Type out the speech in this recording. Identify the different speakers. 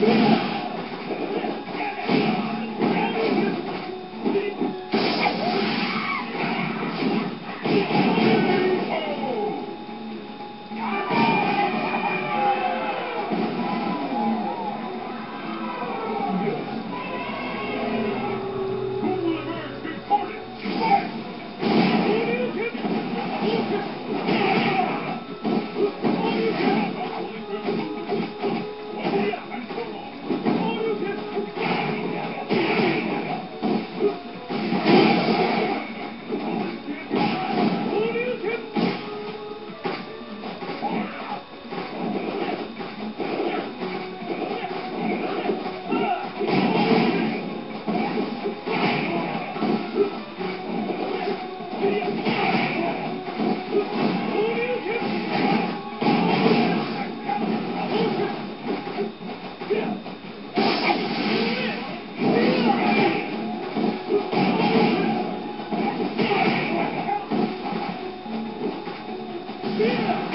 Speaker 1: Gracias. Yeah!